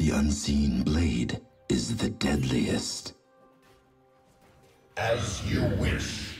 The unseen blade is the deadliest. As you wish.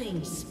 Killing spree.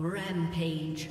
Rampage.